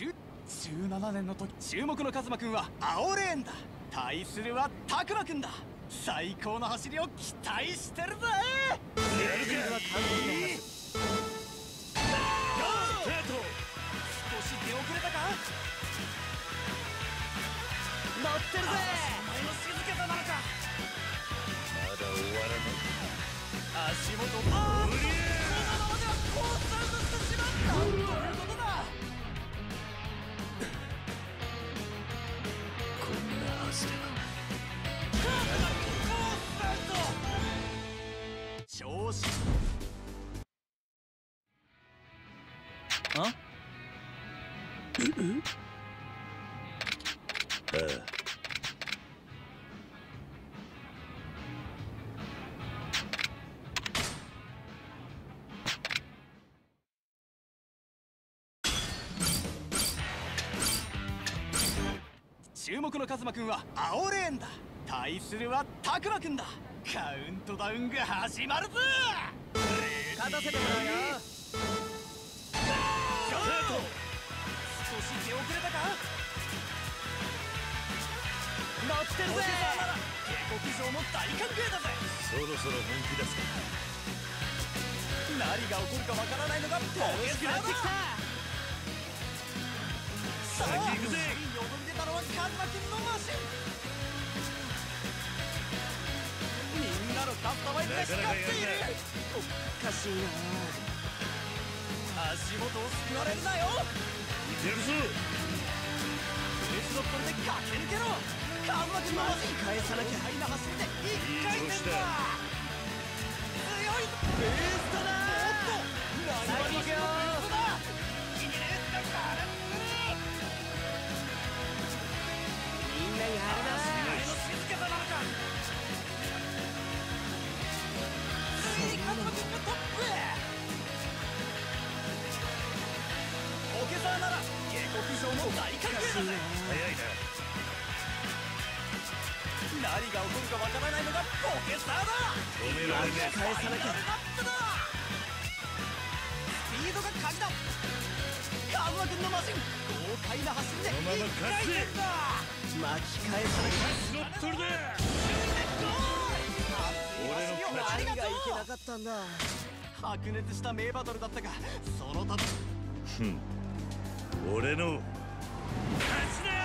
上位中17年の時注目のカズマくんは青レーンだ。対するはタクマくんだ。最高の走りを期待してるぜ。やるかは完璧なはず少し出遅れたか？乗ってるぜ。お前の静けさなのか。まだ終わらない。足元。あーっとこのままではコースアウトしてしまった注目のカズマくんは青レーンだ。対するはタクマくんだ。カウントダウンが始まるぞ。勝たせてもらうよ。少し出遅れたか？乗ってるぜ！なら下克上も大歓迎だぜ！そろそろ本気出すか。何が起こるかわからないのがポケスターだ！さあ先行くぜ！次に踊り出たのはカズマくんのマシン！みんなのカスタマイズが光っている！おかしいな足元をすくわれるなよいけるぞフェイスドットルで駆け抜けろ。カズマくんのマシン返さなきゃ快な走りで一回転だ。だ強い。ブーストだおっと何先行くよだイギレスが絡む。みんなやるなお前の静けさなのかついにカズマくんがトップへオケサーなら下克上も大歓迎だぜ早いな何が起こるかわからないのがポケサーだ止められねえ返さなきゃラップだスピードが鍵だカズマくんのマシン豪快な走りで一回転だ巻き返さなきスロットルだ俺のがいけなうかったんだ。白熱した名バトルだったがそのため。ふん俺の勝ちだ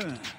う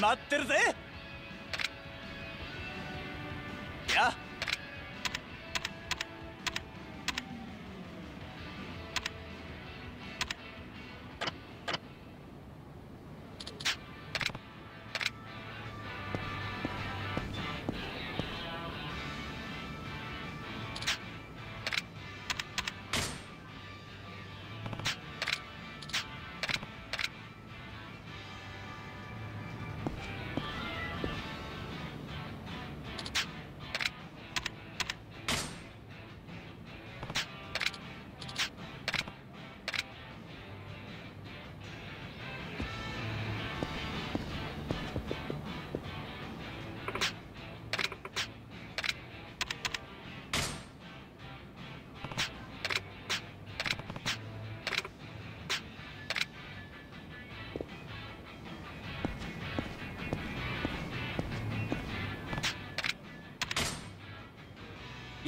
待ってるぜ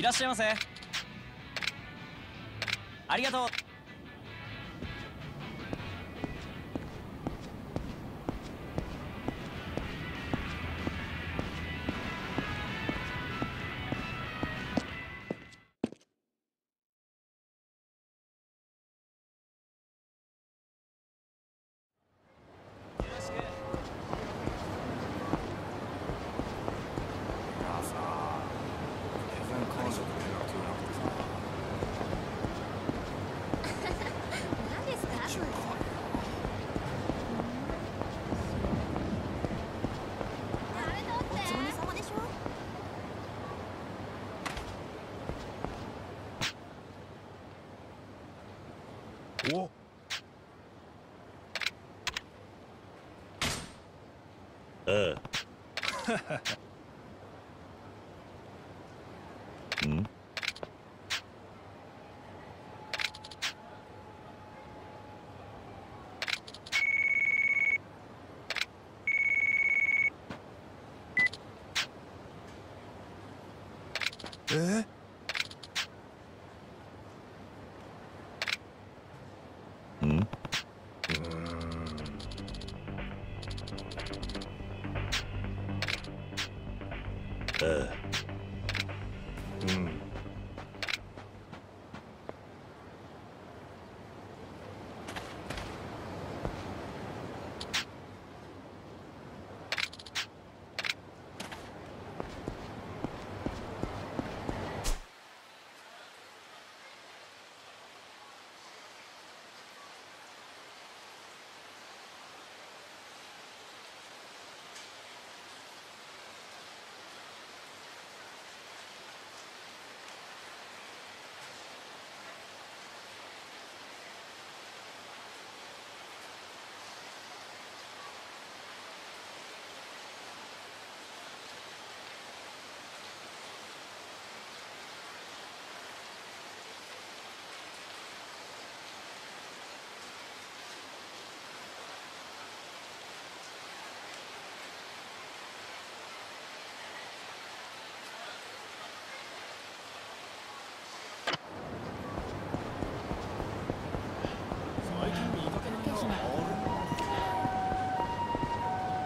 らっしゃいませ。ありがとう。え？あ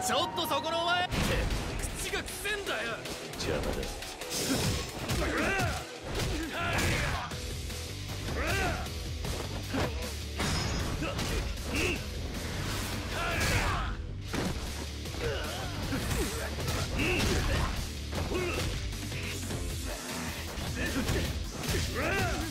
ちょっとそこのお前って口がくせんだよ邪魔だ Run!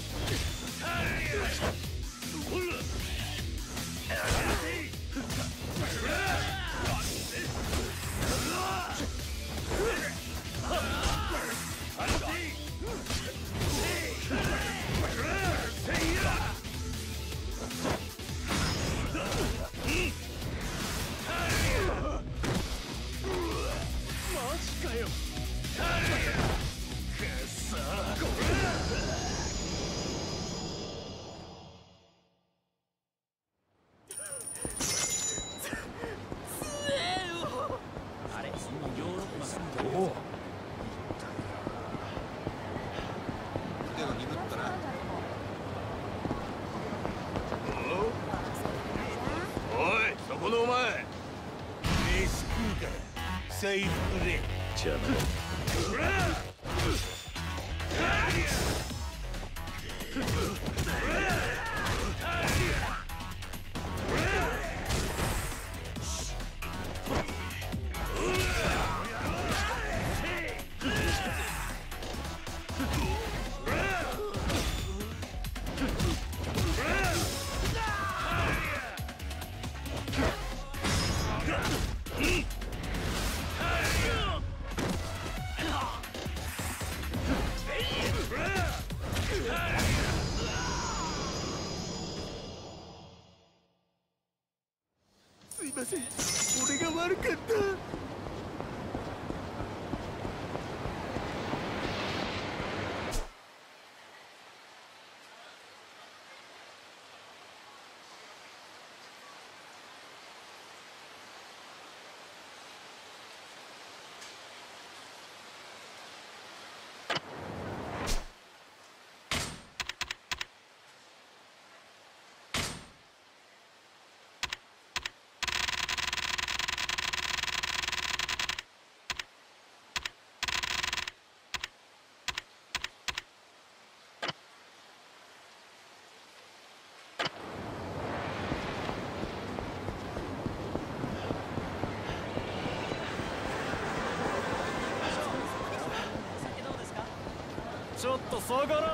ちょっと下がれ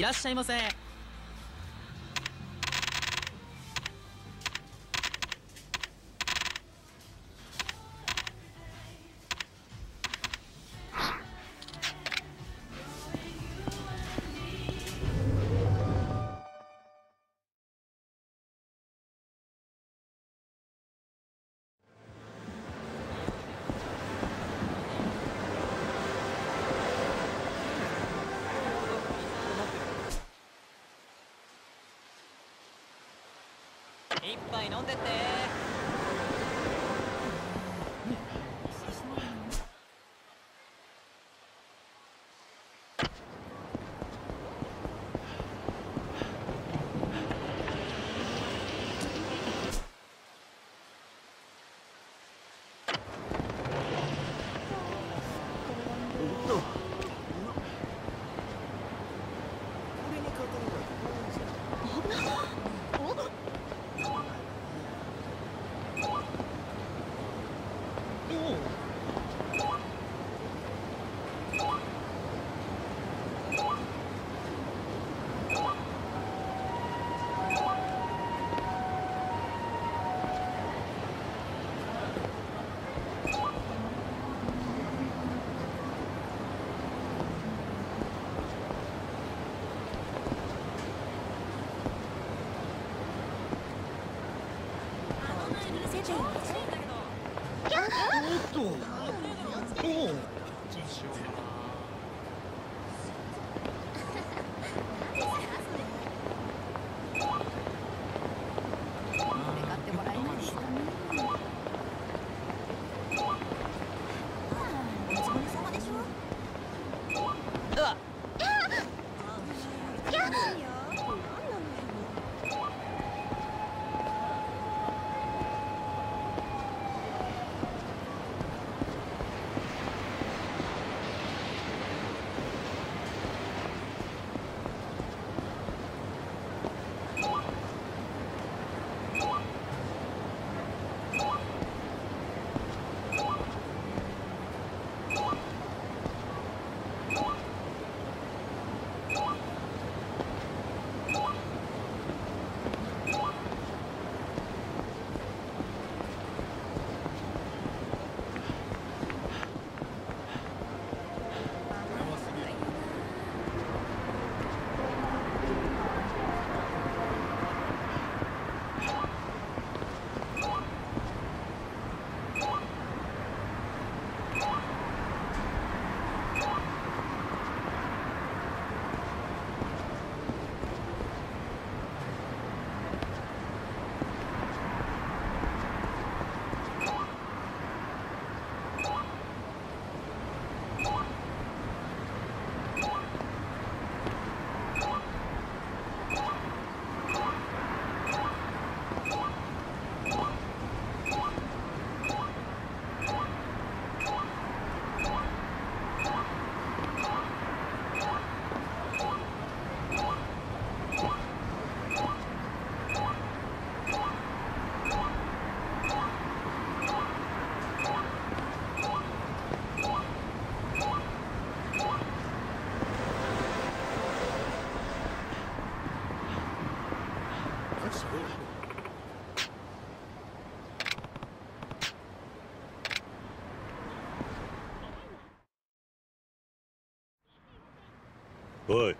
いらっしゃいませ。一杯飲んでって。Oy.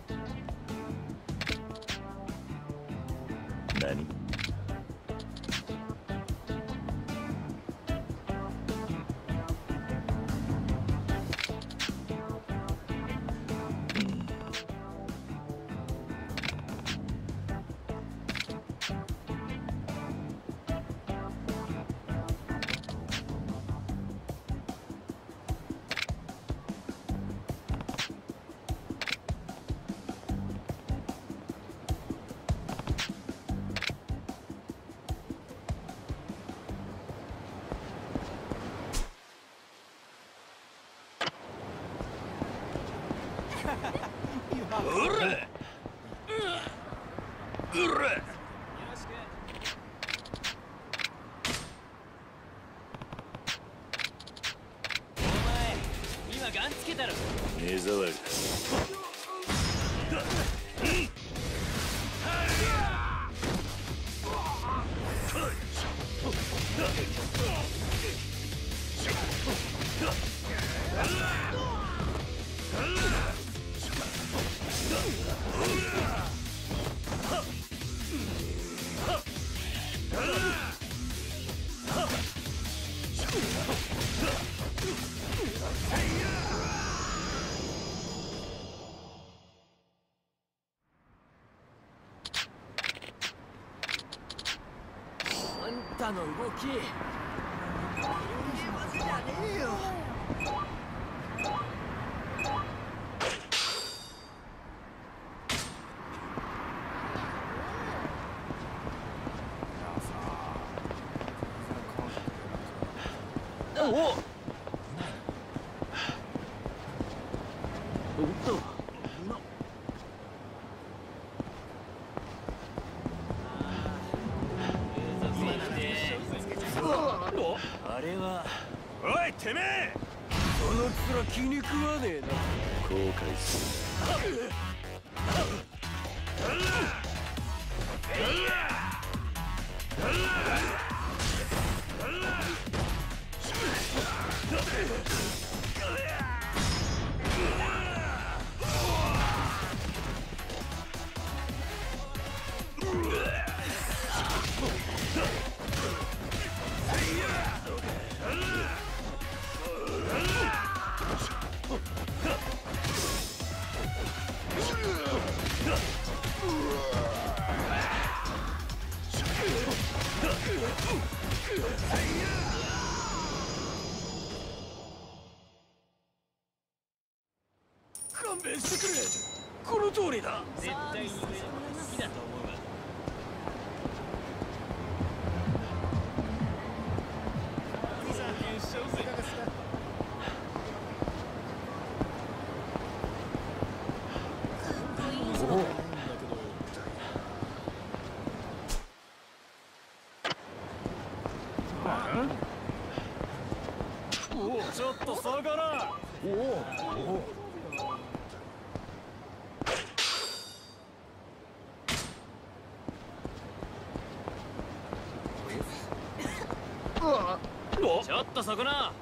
キおっ。魚。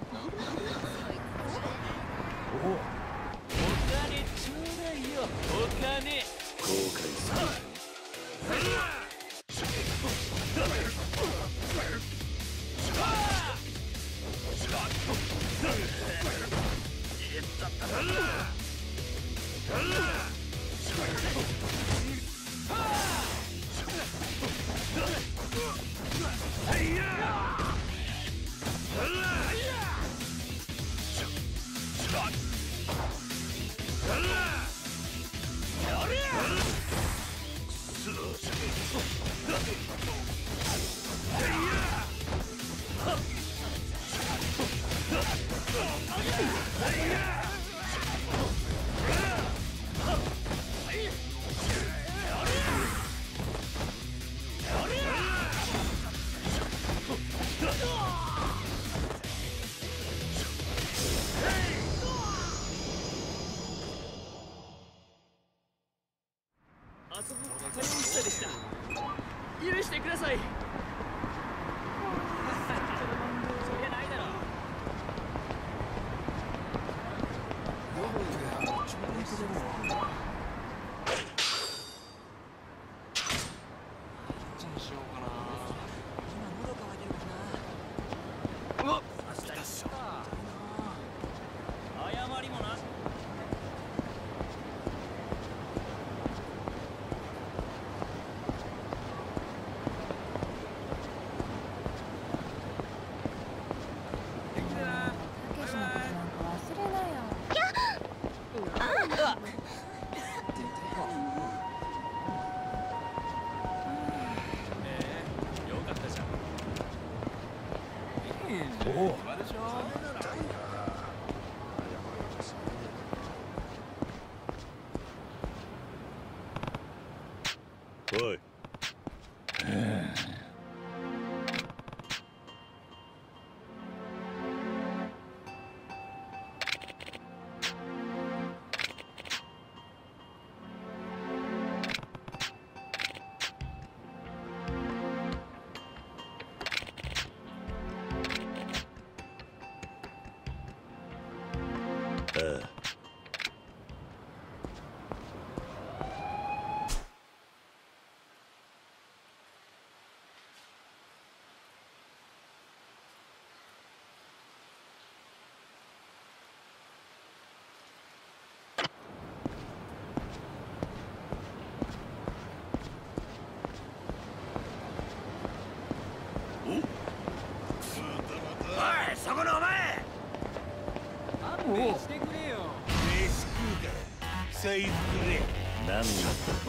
何食うか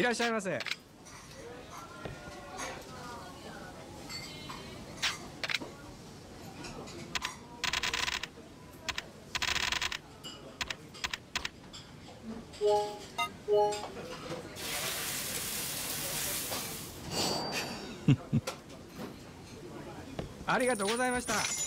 いらっしゃいませ ありがとうございました。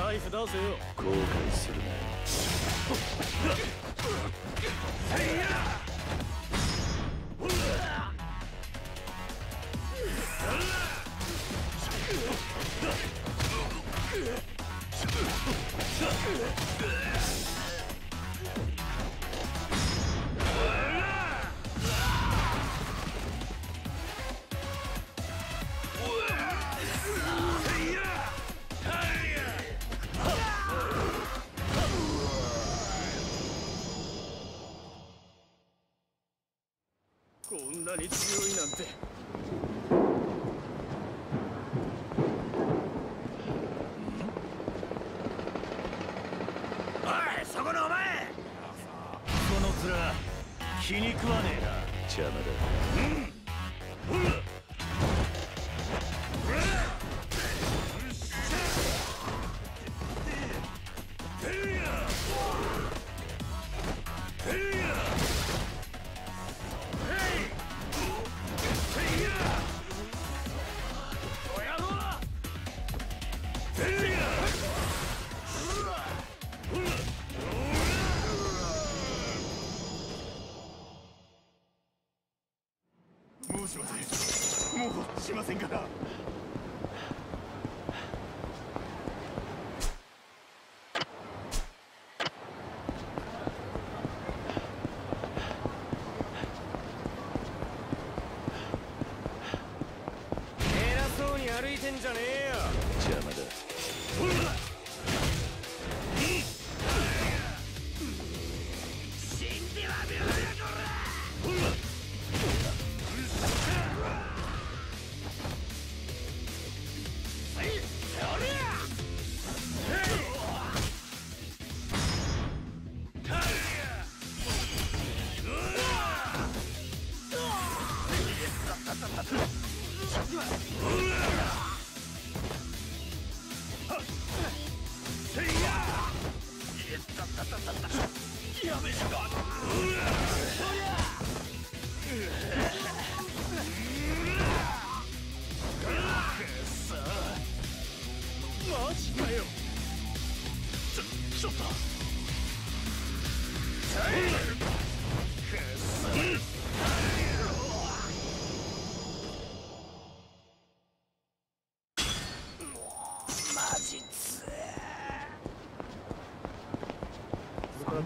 財布だぜよ気に食わねえな。邪魔だ 신전이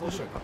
ど水吧。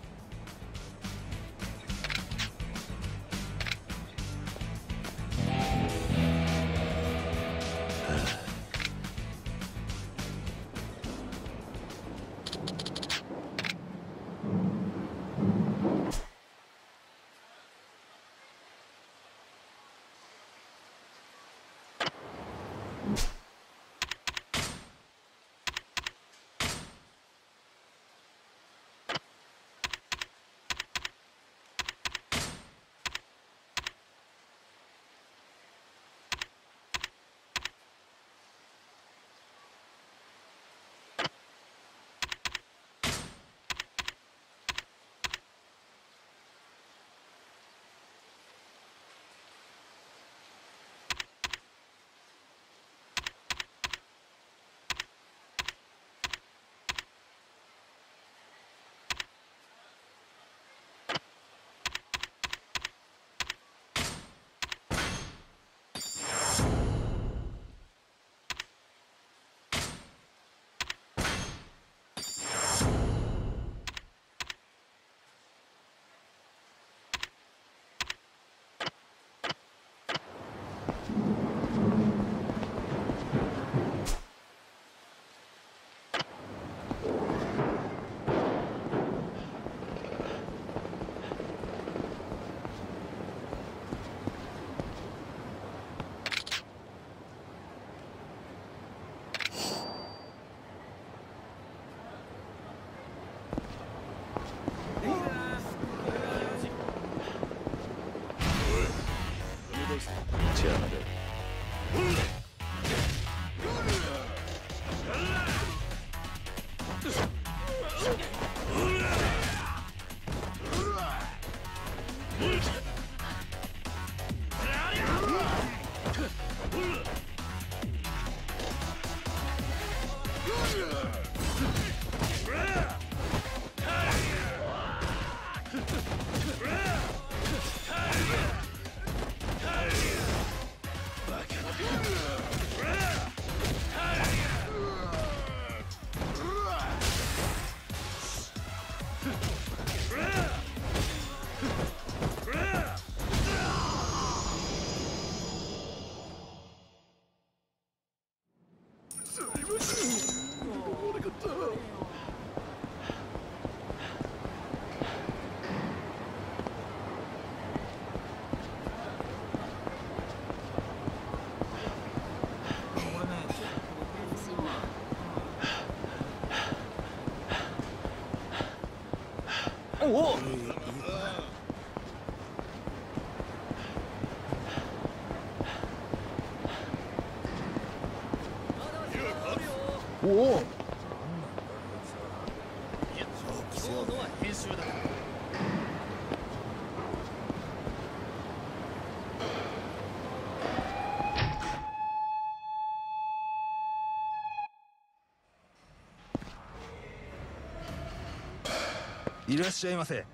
いらっしゃいませ。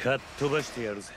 かっ飛ばしてやるぜ。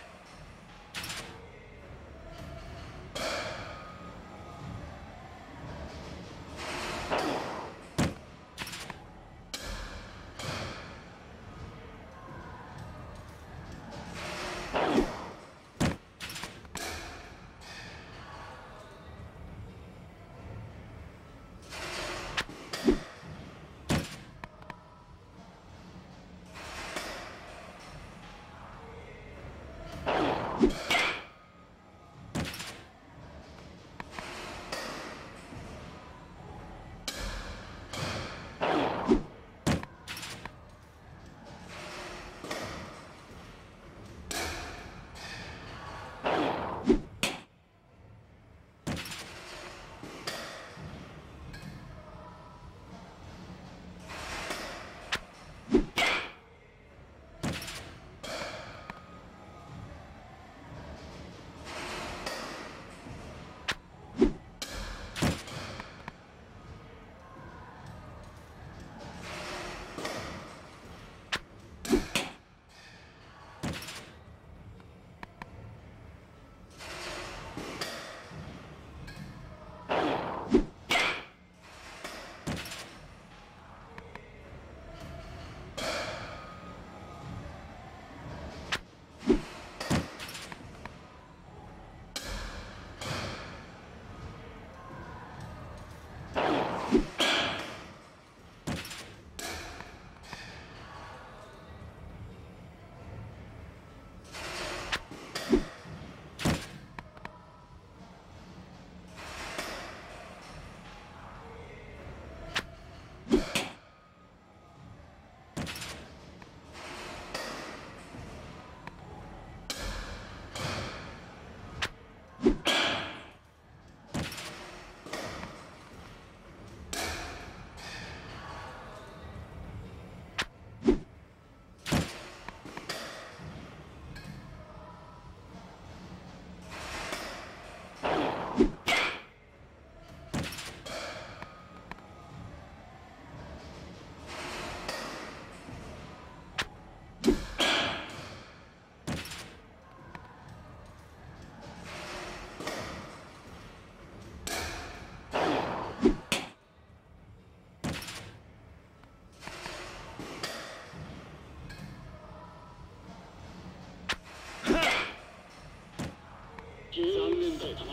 残念だな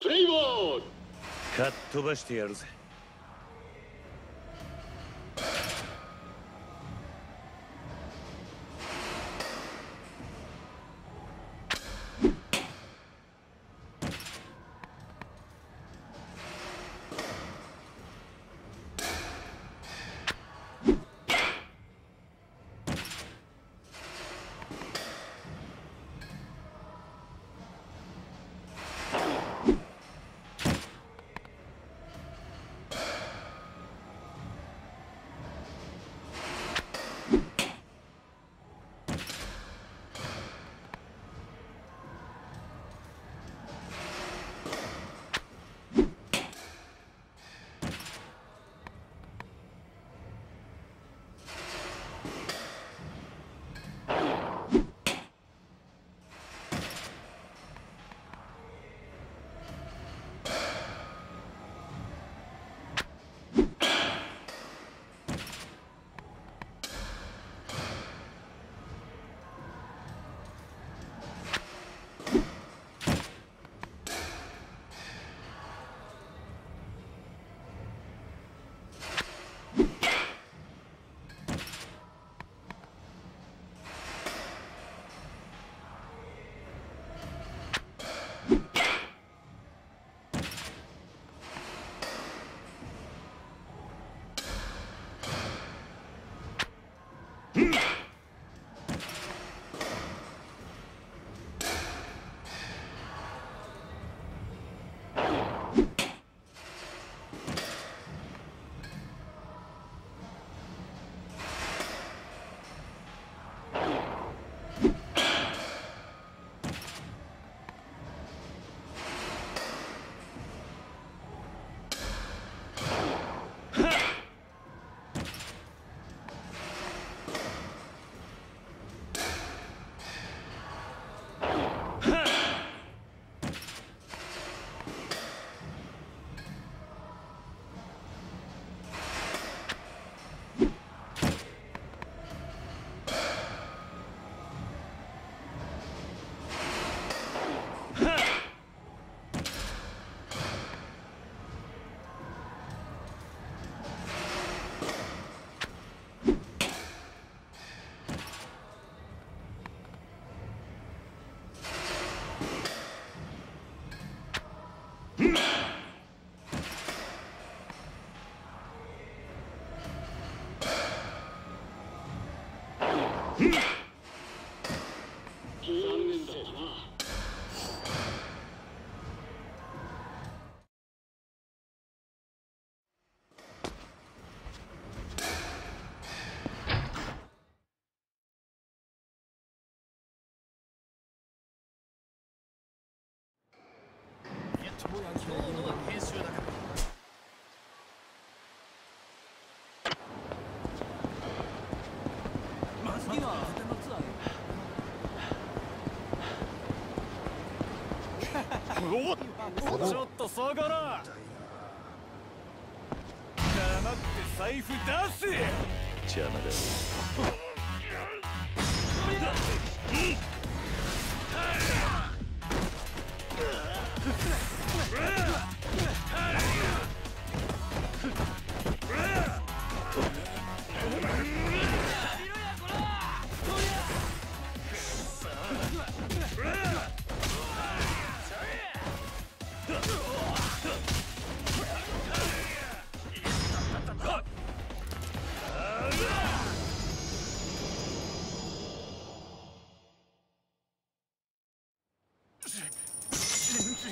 プレイボールかっ飛ばしてやるぜ今日のは編集だからちょっとそこら黙って財布出せ。邪魔だ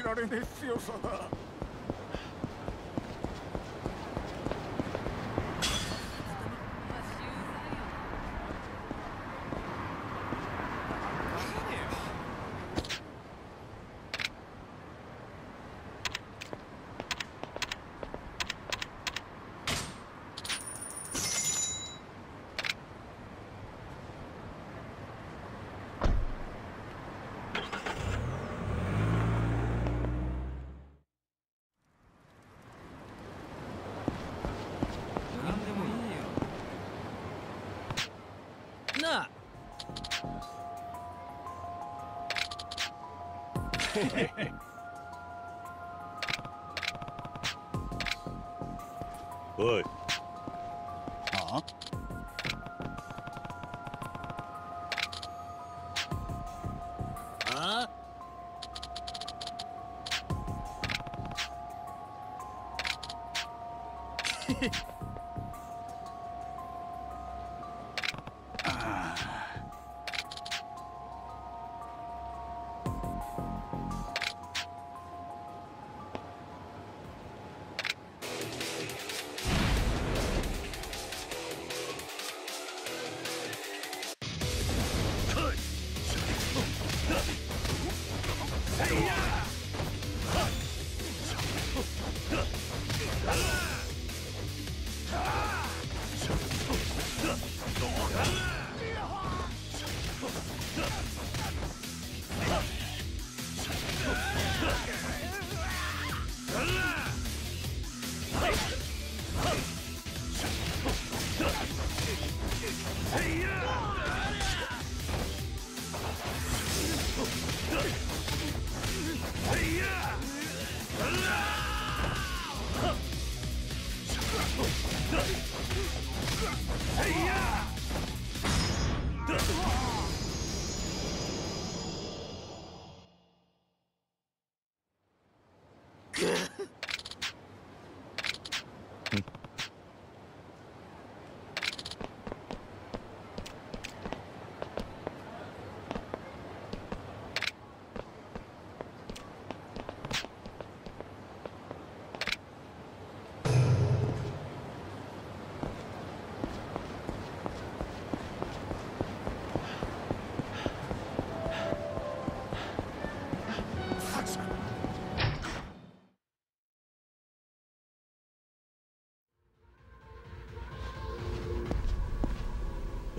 られねえ強さだ。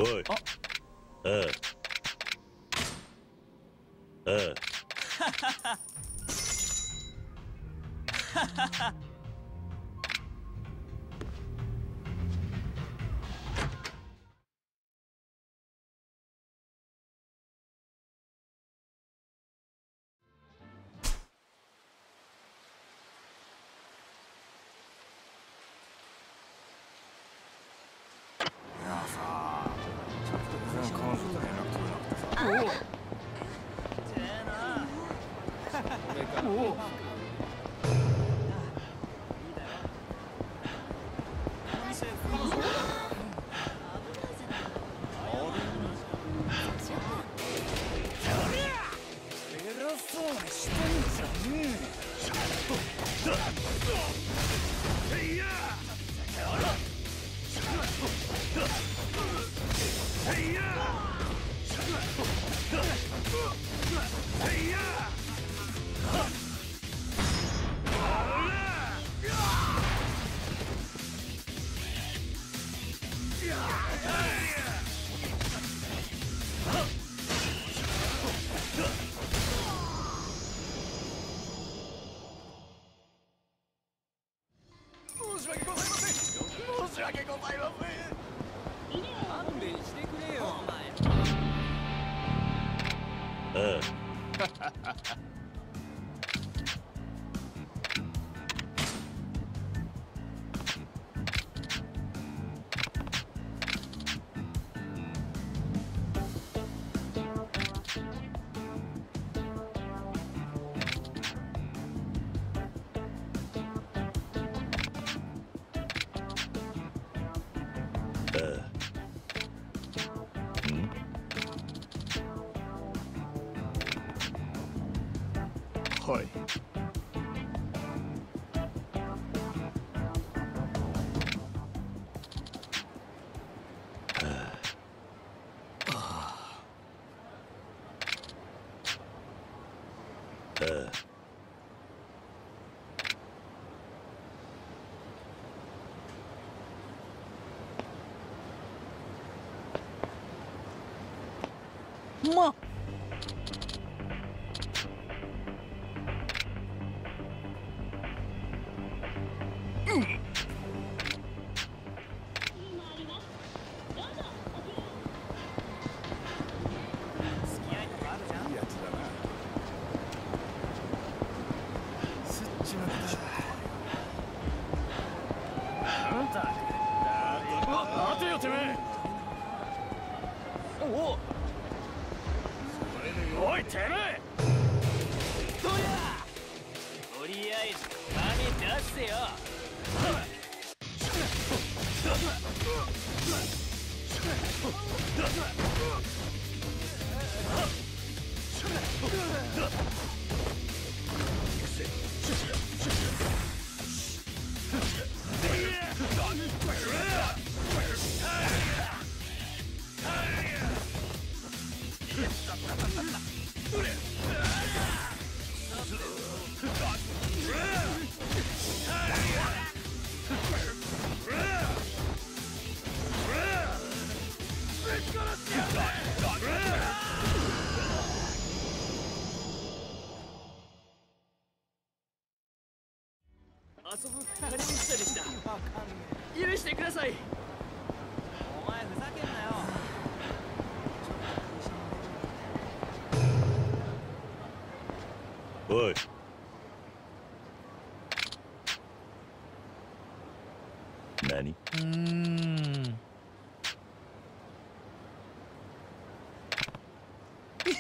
い。あ。あああい Uh, uh, uh. ま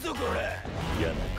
ぞこた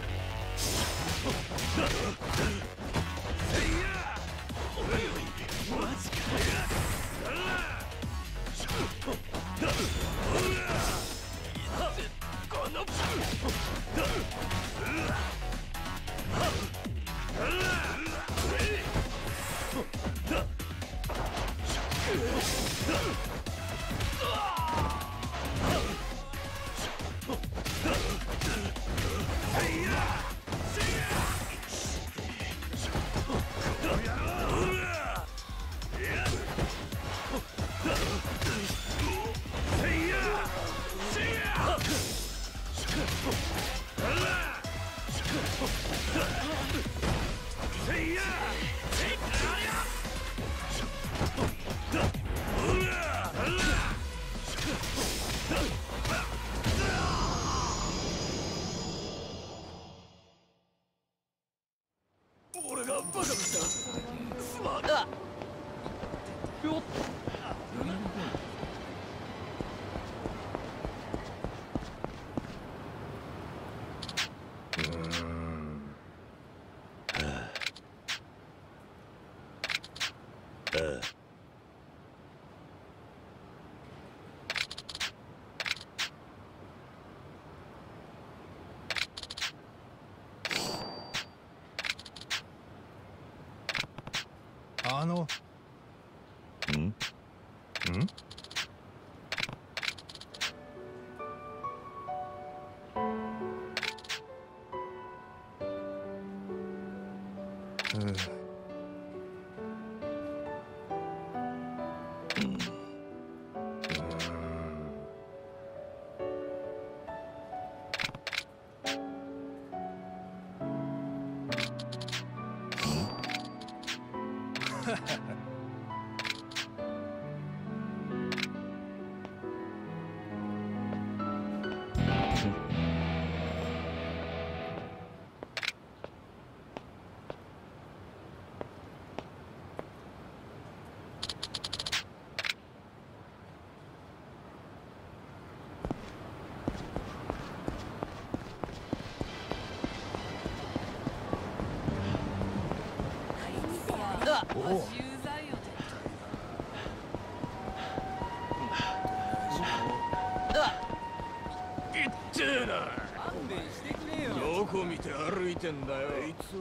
てんだよ。いつ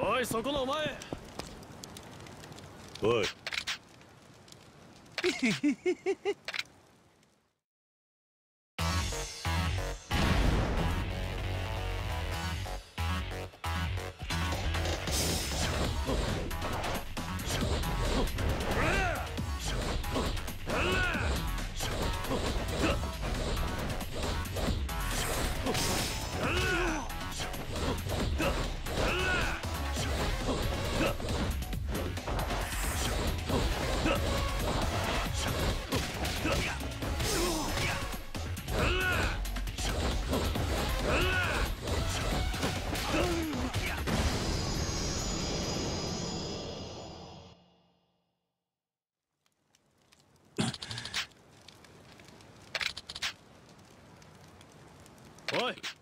はおいそこのお前。おい。お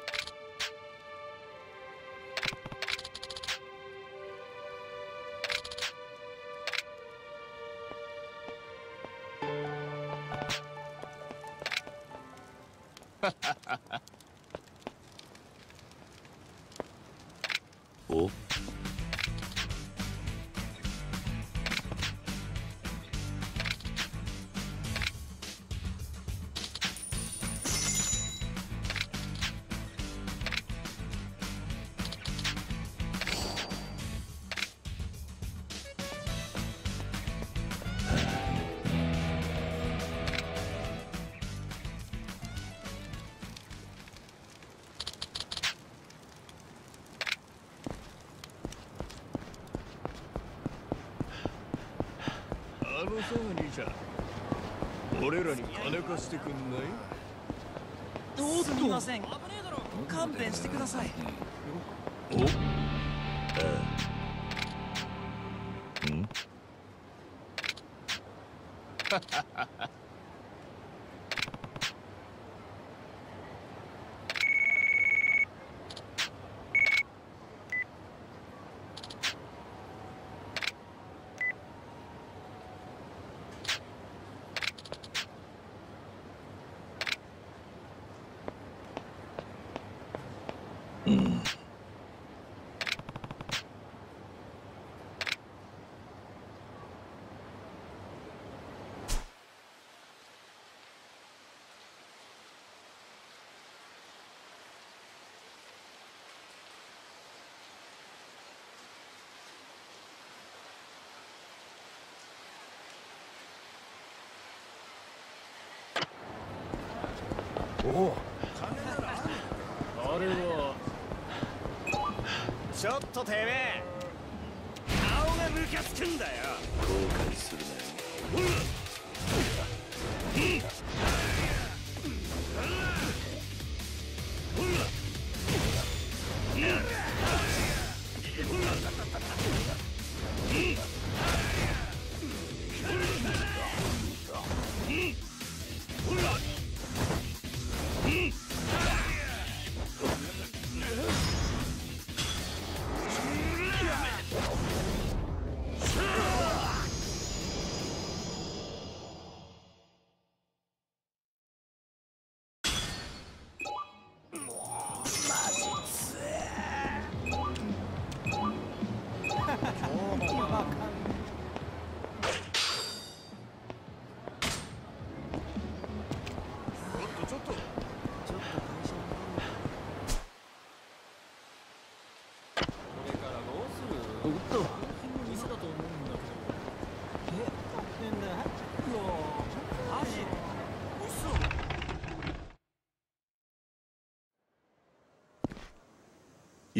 あのさにじゃ俺らに金貸してくんない？おっとすみません。勘弁してくださいおうんうんおあれは。ちょっとてめえ。顔がムカつくんだよ。後悔するなよ。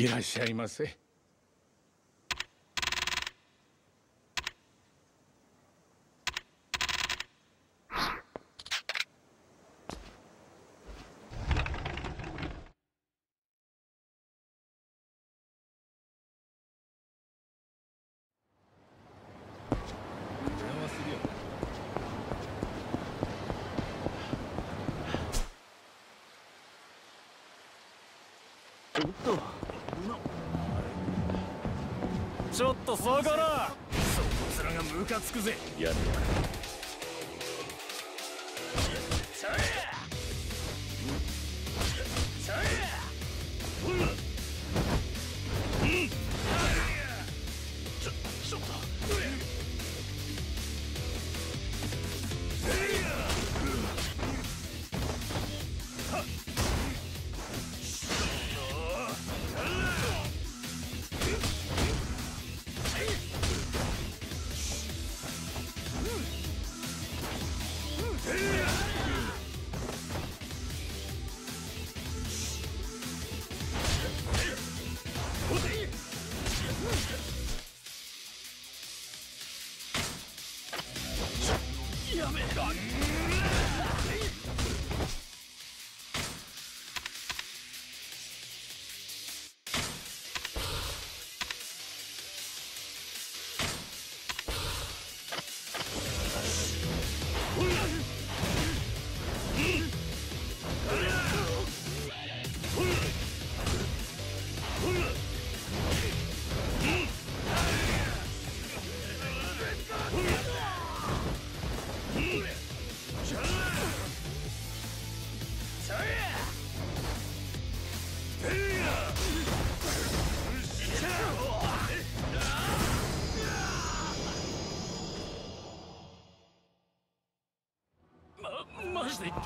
いらっしゃいませ電話するよおっとちょっと下がらそいつらがムカつくぜ。やる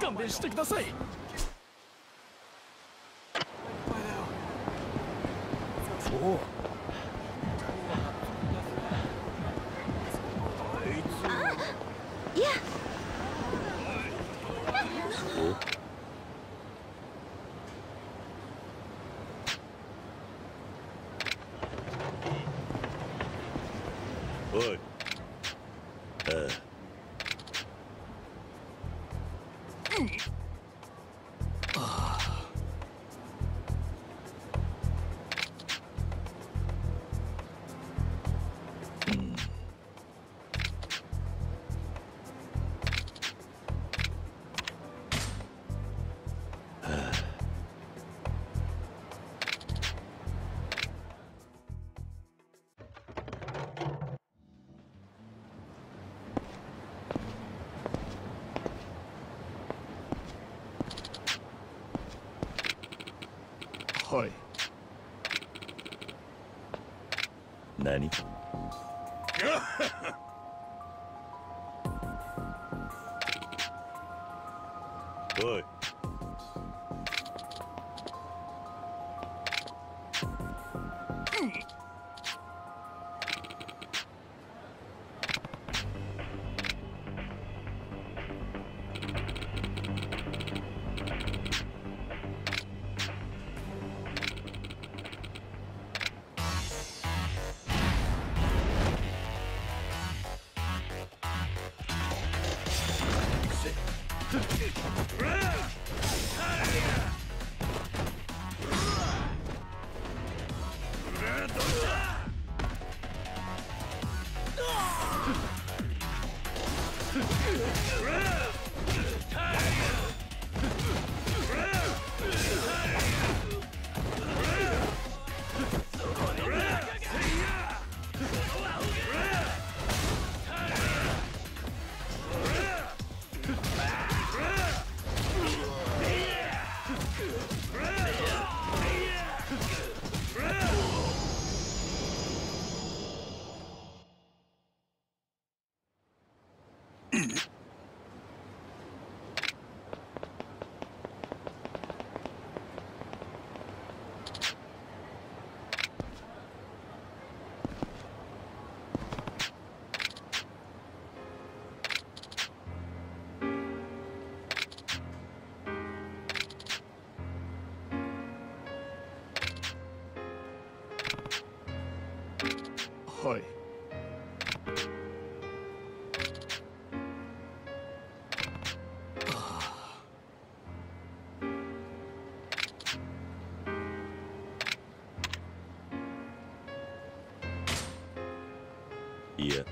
勘弁してください。何い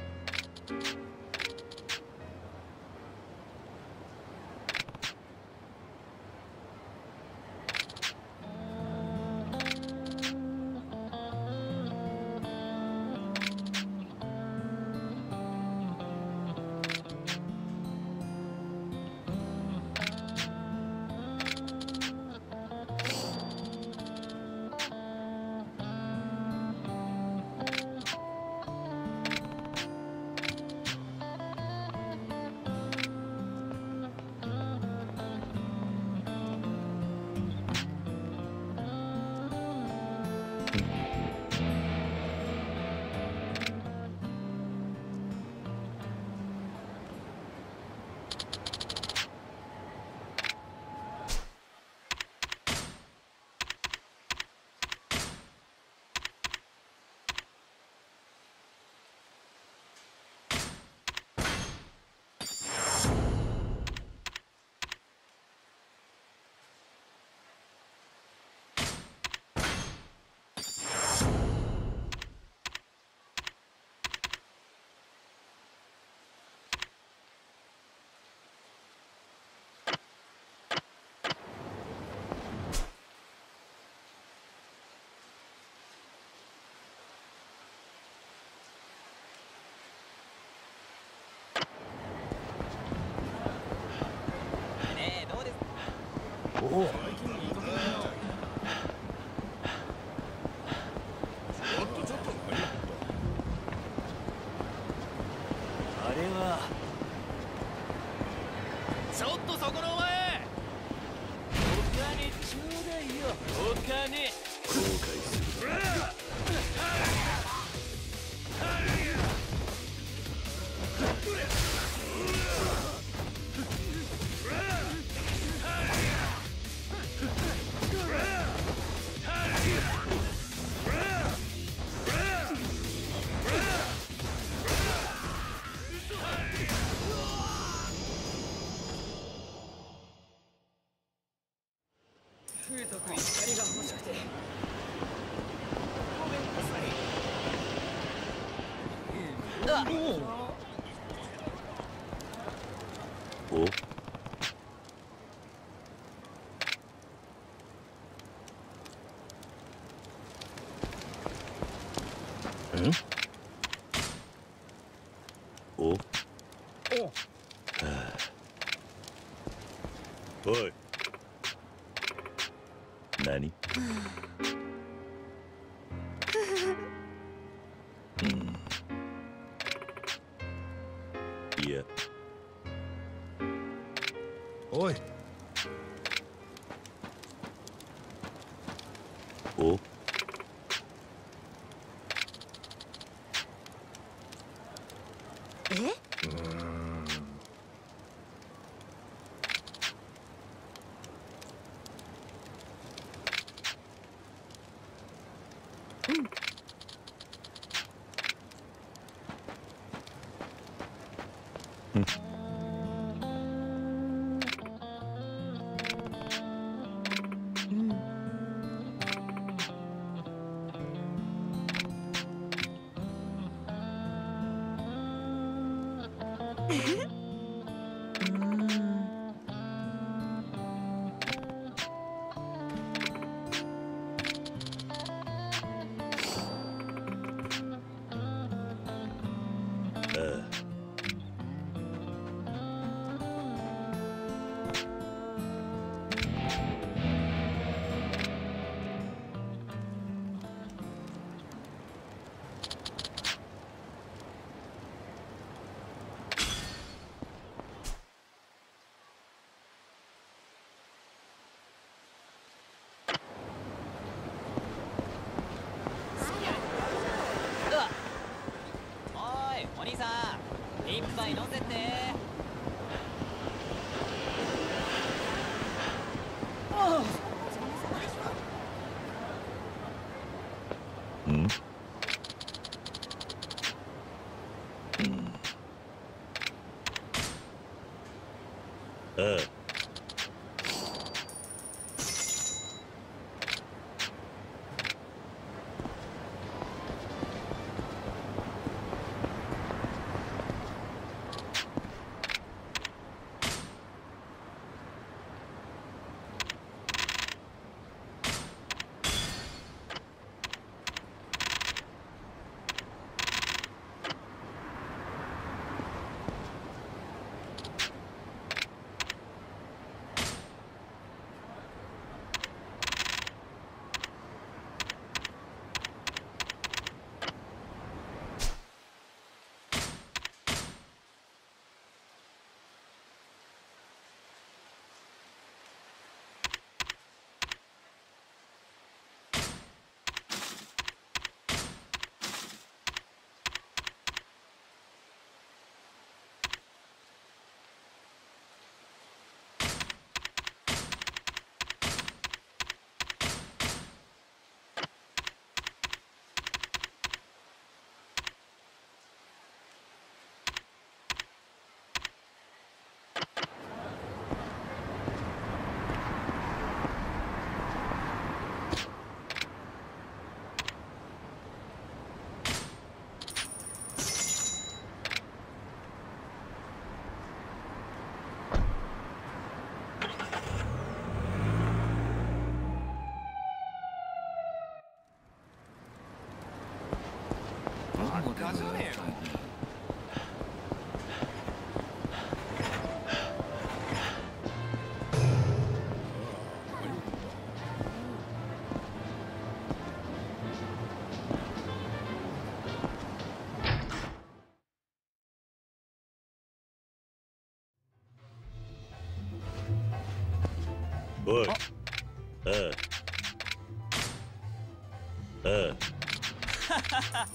오. おい。何？うん。いや。おい。Uh. じゃねえおいああああ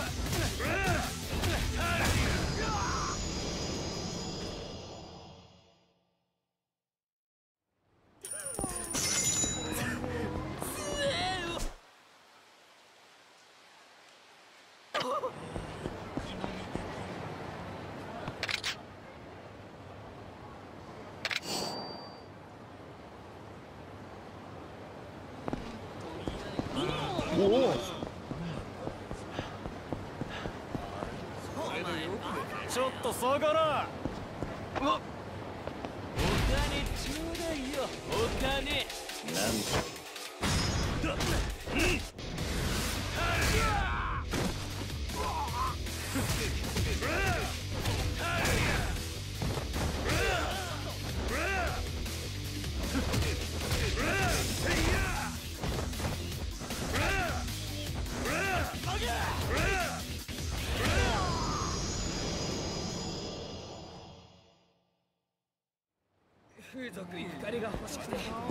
Run! 下がらん Oh,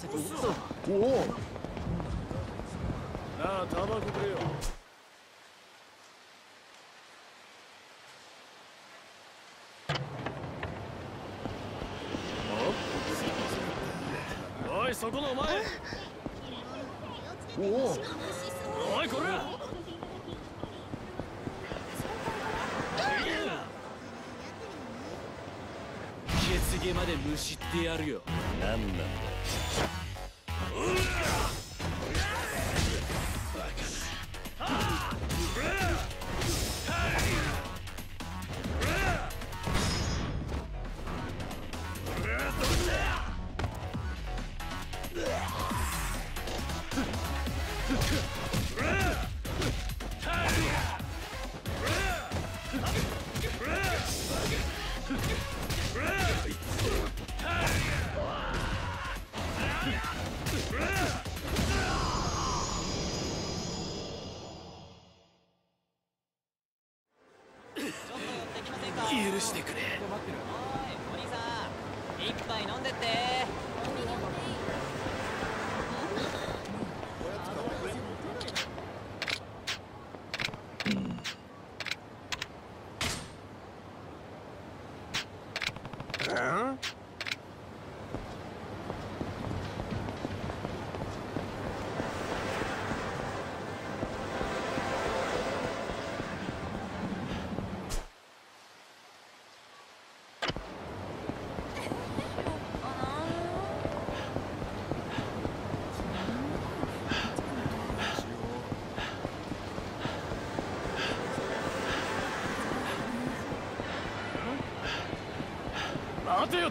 せて動くぞなあタバコくれよ。おおいそこのお前。おいこれ毛までむしってやるよ。何なんだ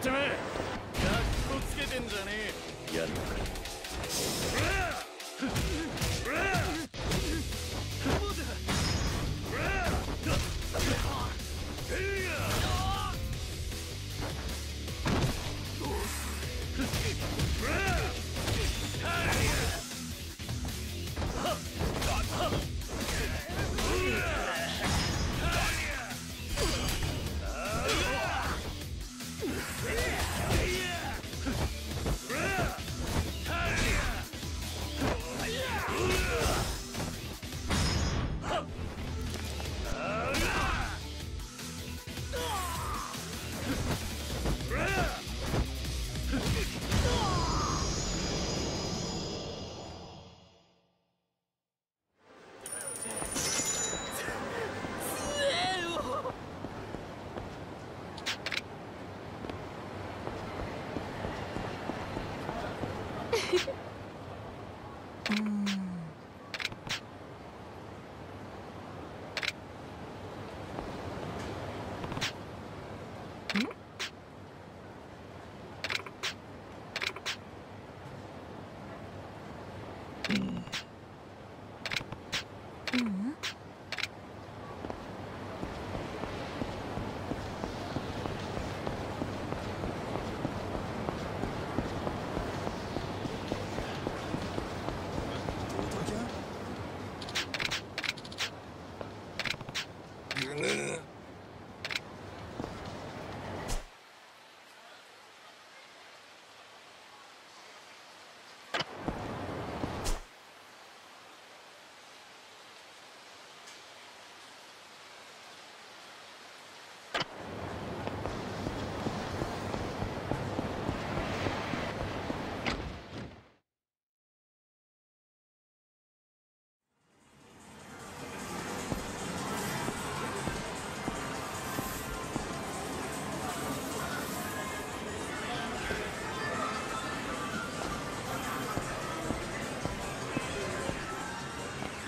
てよてめえ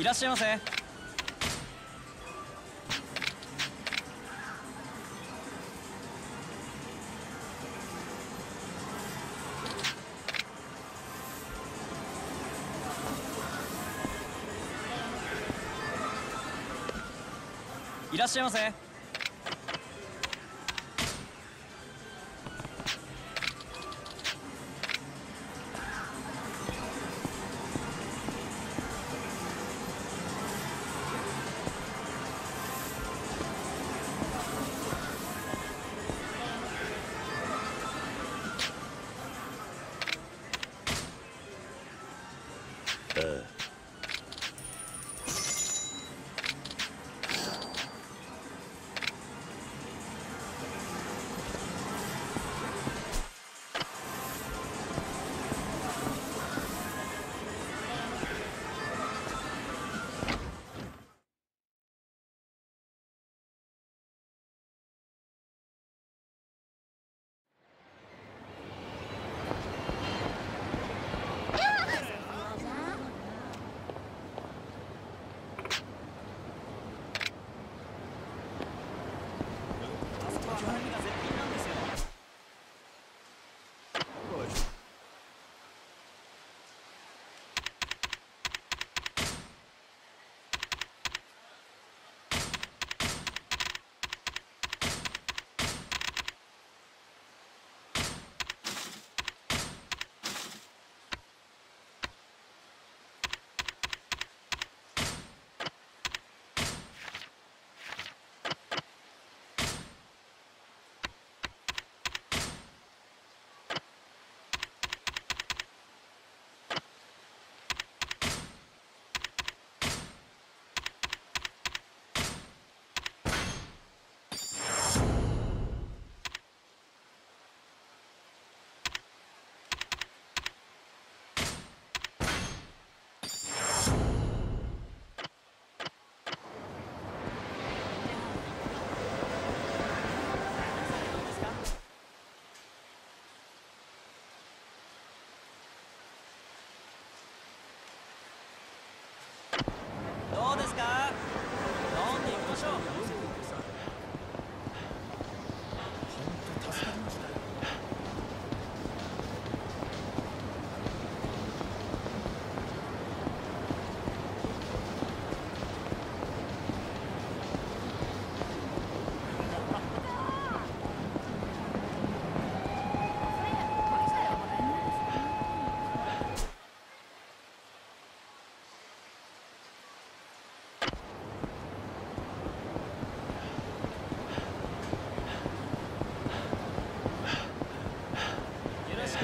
いらっしゃいませ。いらっしゃいませ。飲んでいきましょうよろしく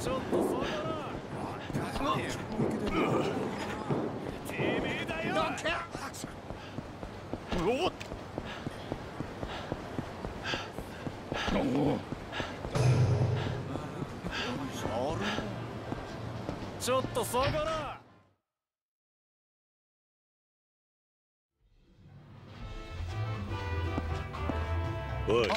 ちょっとそこだてめえだよおっちょっとそこだおい。あ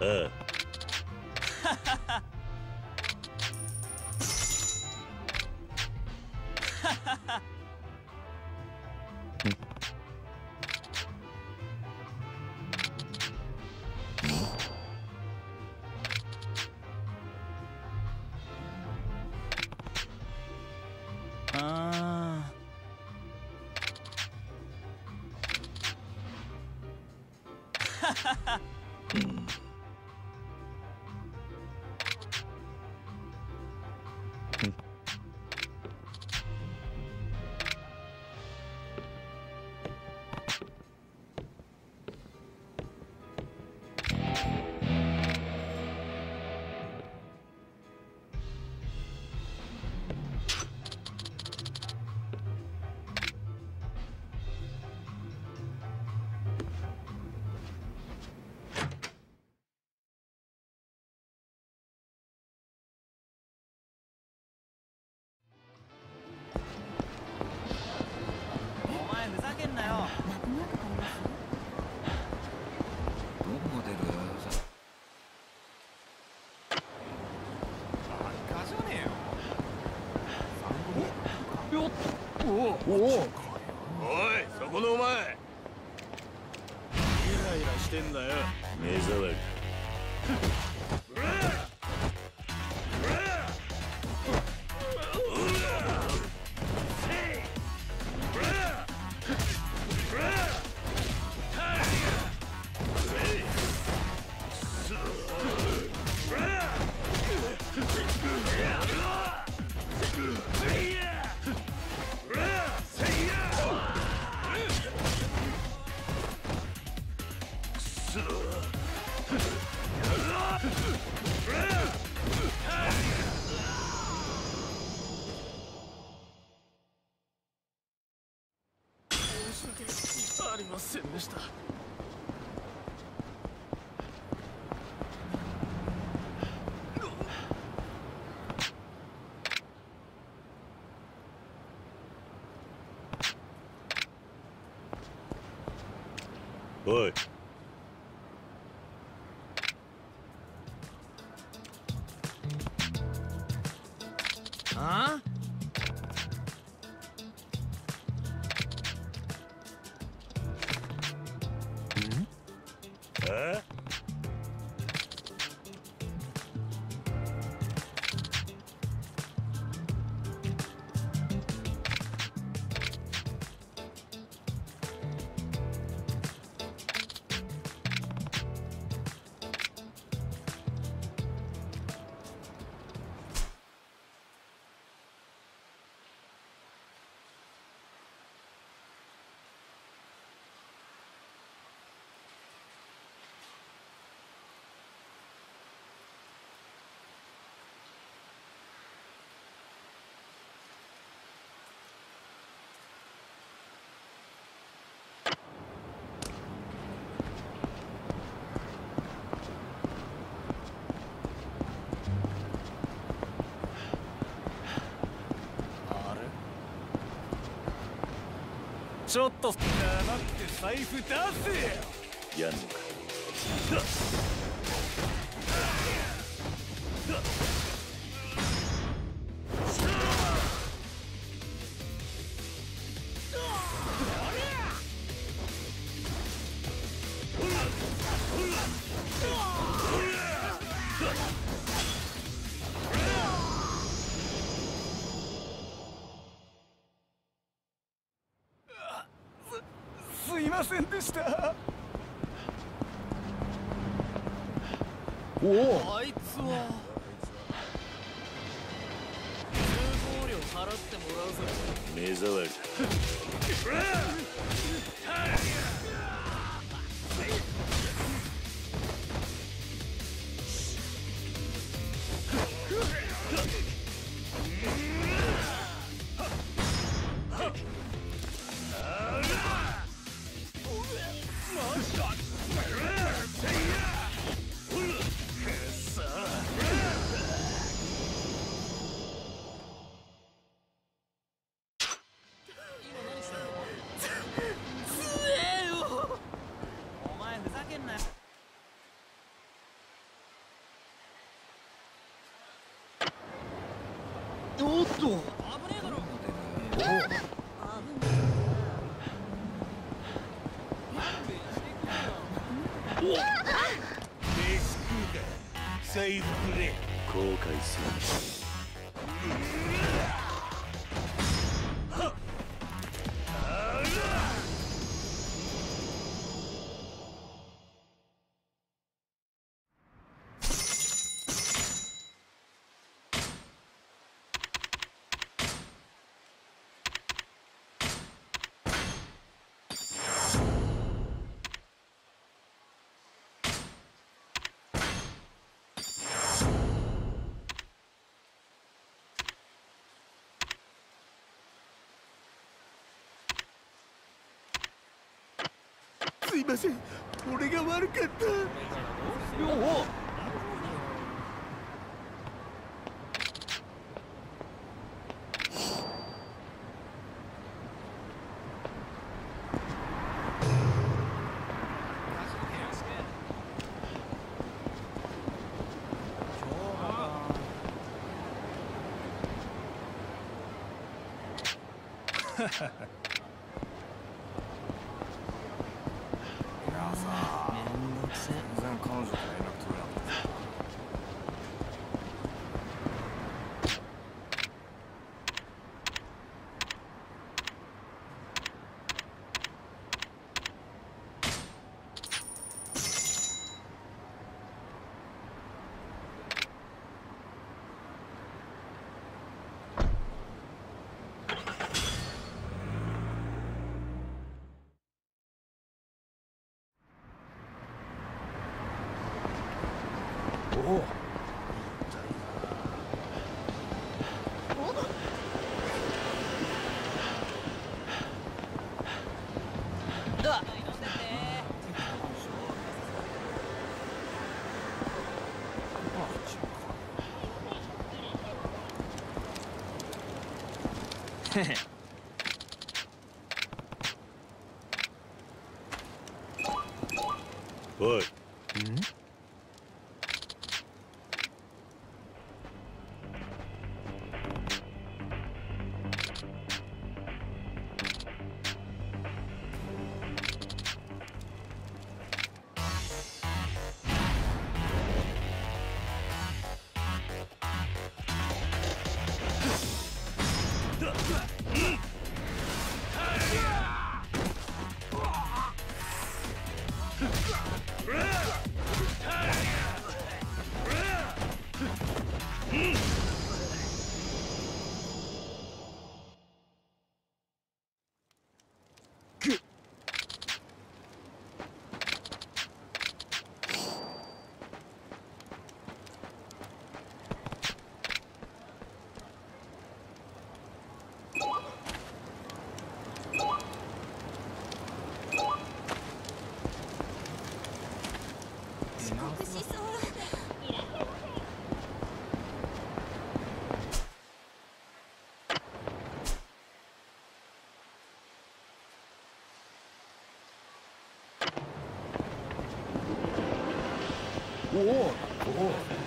ああおいそこのお前。イライラしてんだよ。目障り。ちょっと。黙って財布出せやんのか。後悔する。すいません。俺が悪かった。おおおい遅おお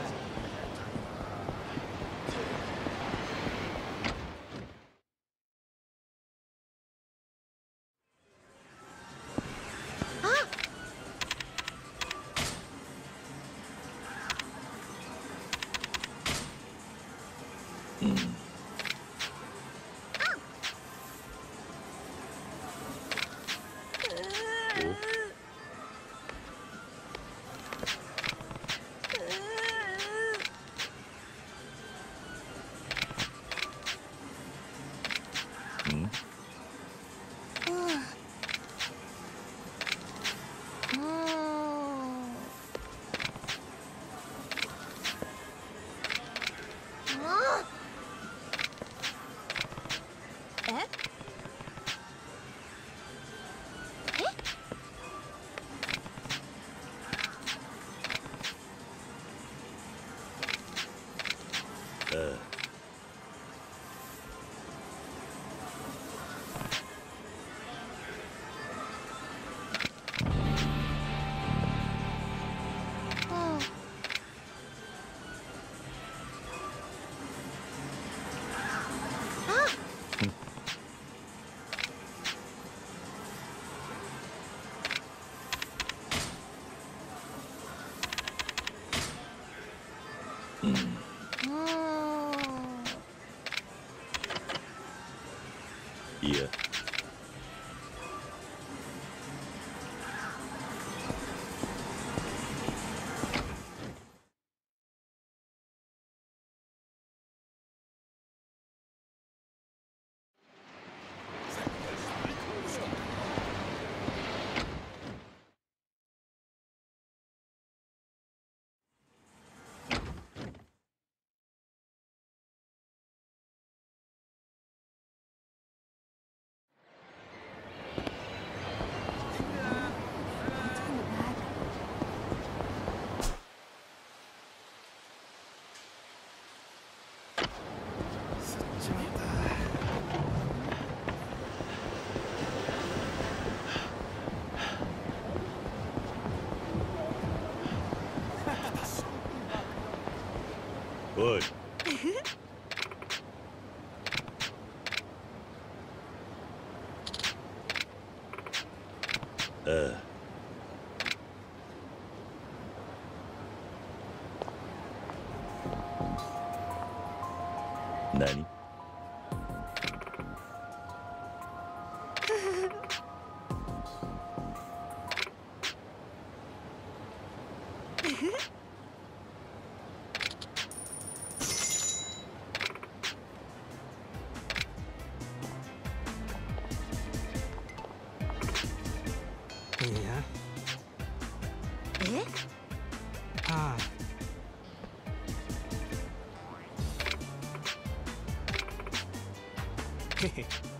お great.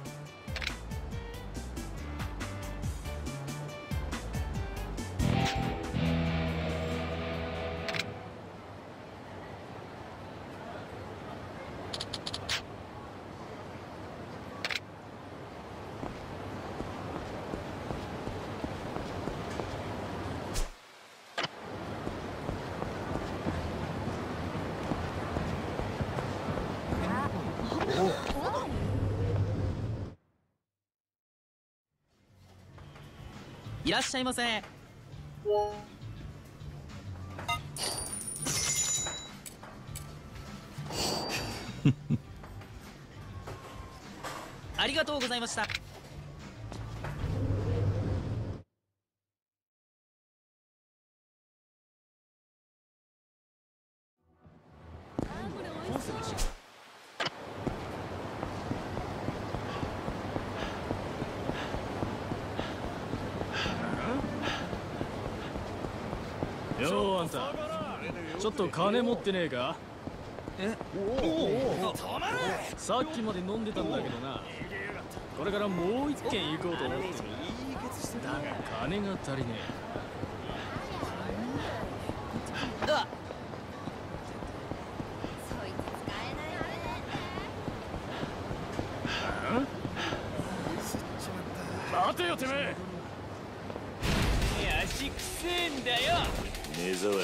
いらっしゃいませ。ありがとうございましたちょっと金持ってねえか？え？さっきまで飲んでたんだけどな。これからもう一軒行こうと思ってる。だが金が足りねあそいつ使え。ないねえ待てよてめえ。足くせえんだよ。目障り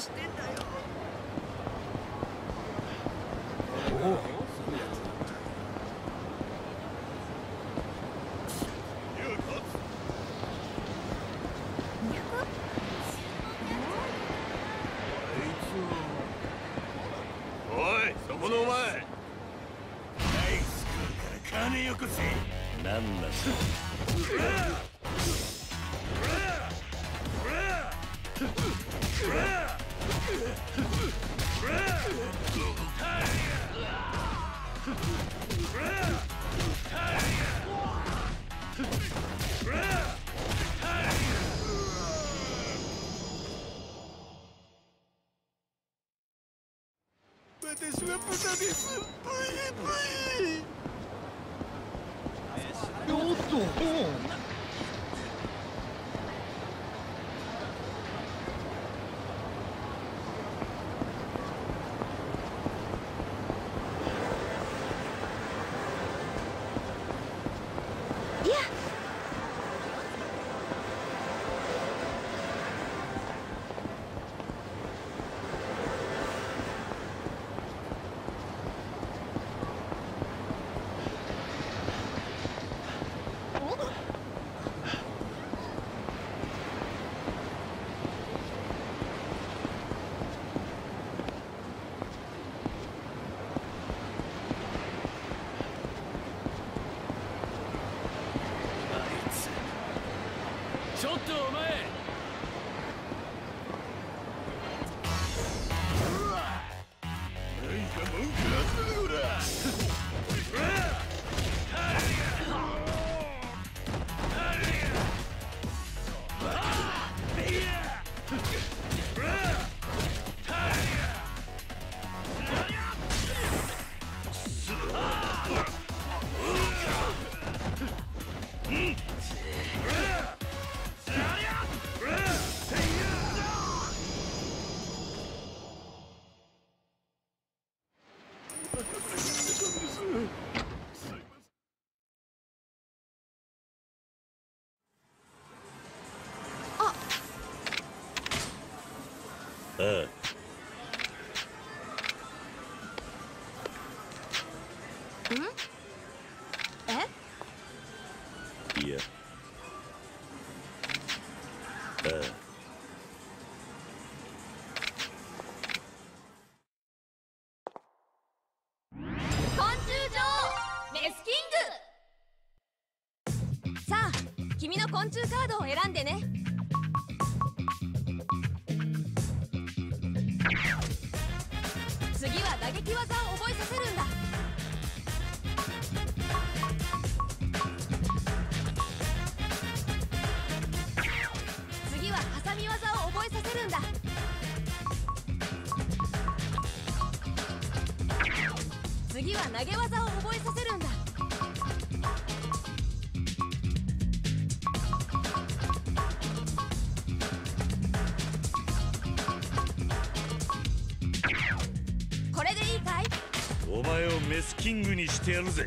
おいそこのお前。ナイスクーから金よ私は豚です昆虫カードを選んでね。次は打撃技を覚えさせるんだ。次は技を覚えさせるんだ。次は投げ技を覚えさせるんだ。キングにしてやるぜ。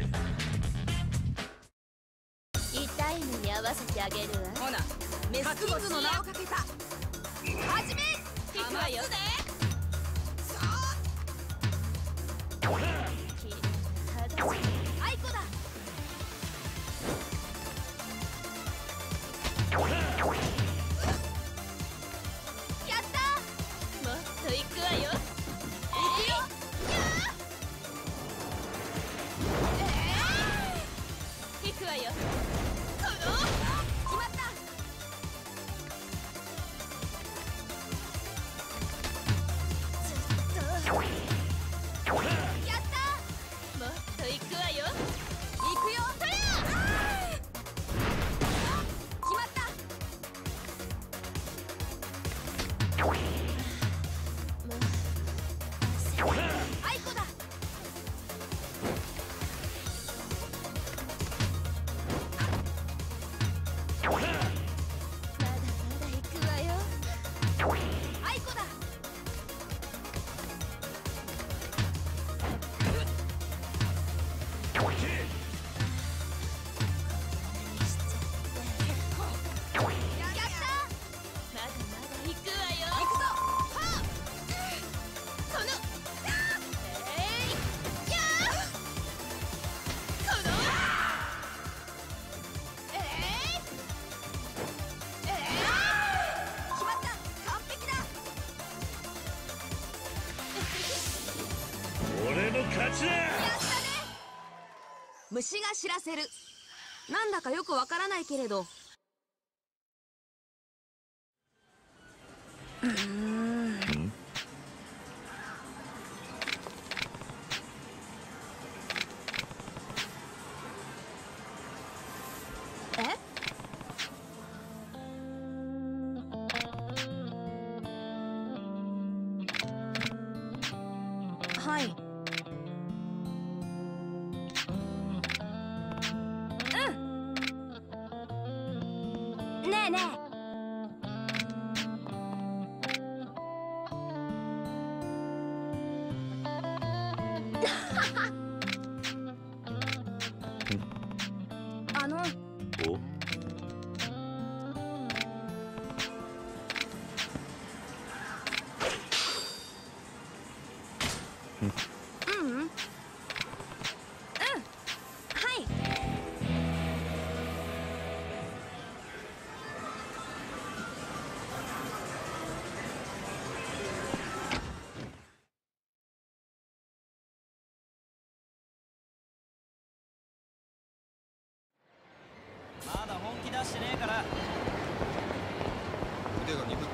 だかよくわからないけれど。しねえから。腕が鈍っ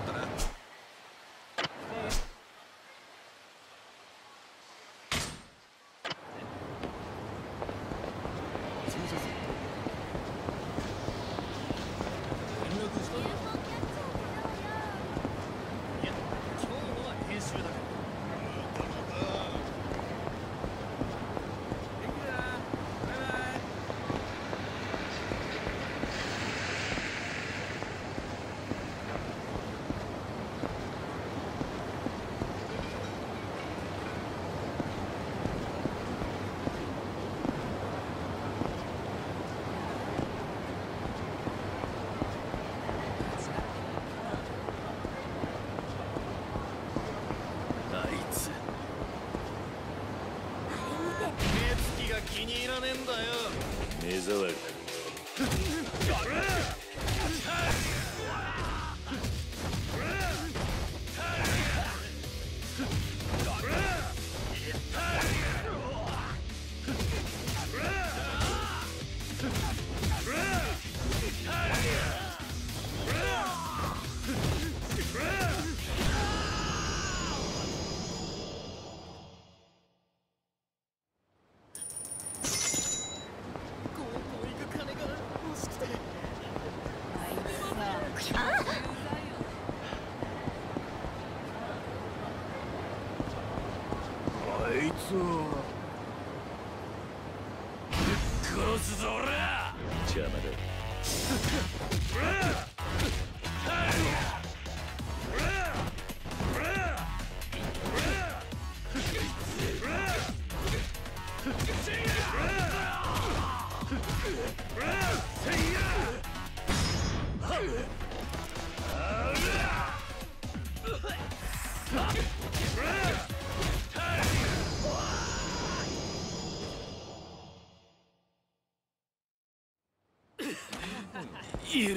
目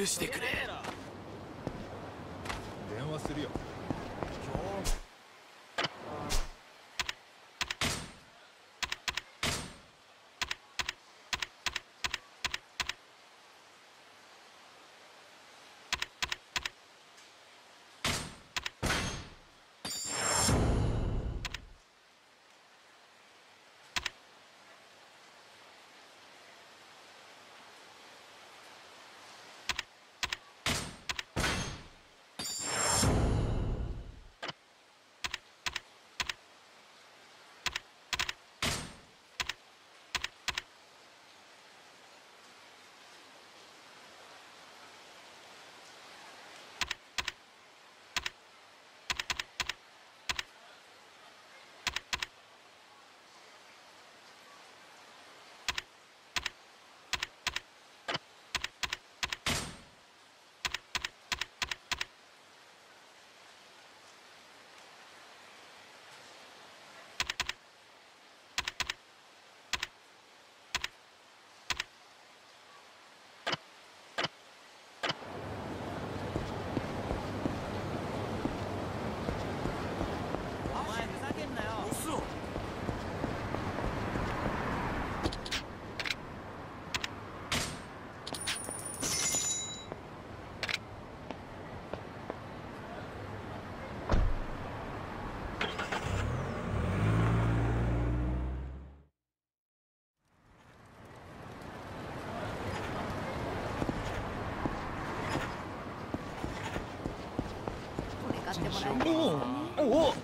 許してくれ電話するよお前ふざけんなよこれ